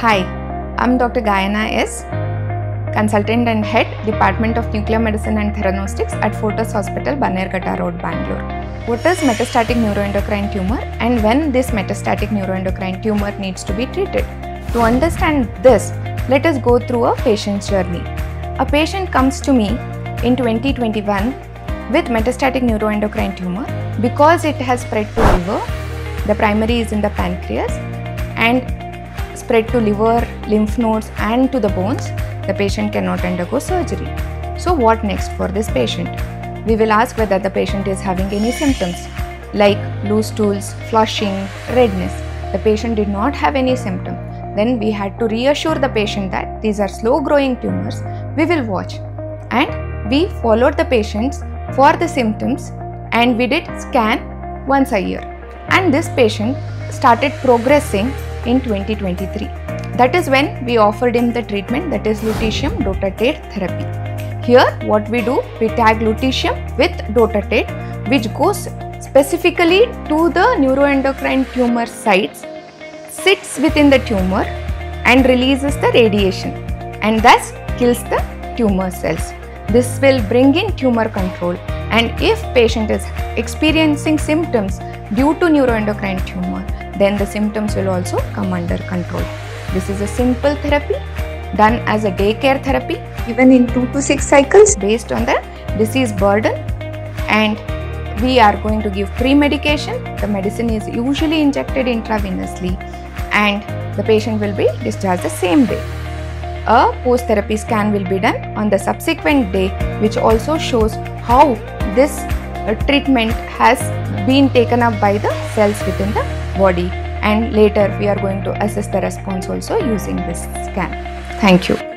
Hi, I'm Dr. Gayana S, Consultant and Head, Department of Nuclear Medicine and Theranostics at Fortis Hospital, Bannerghatta Road, Bangalore. What is metastatic neuroendocrine tumor and when this metastatic neuroendocrine tumor needs to be treated? To understand this, let us go through a patient's journey. A patient comes to me in 2021 with metastatic neuroendocrine tumor because it has spread to liver. The primary is in the pancreas and spread to liver, lymph nodes, and to the bones, the patient cannot undergo surgery. So, what next for this patient? We will ask whether the patient is having any symptoms like loose stools, flushing, redness. The patient did not have any symptom. Then we had to reassure the patient that these are slow growing tumors. We will watch. And we followed the patients for the symptoms and we did scan once a year. And this patient started progressing in 2023. That is when we offered him the treatment that is lutetium dotatate therapy. Here what we do, we tag lutetium with dotatate which goes specifically to the neuroendocrine tumor sites, sits within the tumor and releases the radiation and thus kills the tumor cells. This will bring in tumor control and if patient is experiencing symptoms due to neuroendocrine tumor then the symptoms will also come under control. This is a simple therapy done as a daycare therapy given in 2 to 6 cycles. based on the disease burden and we are going to give pre-medication. The medicine is usually injected intravenously and the patient will be discharged the same day. A post-therapy scan will be done on the subsequent day which also shows how this uh, treatment has been taken up by the cells within the body and later we are going to assess the response also using this scan. Thank you.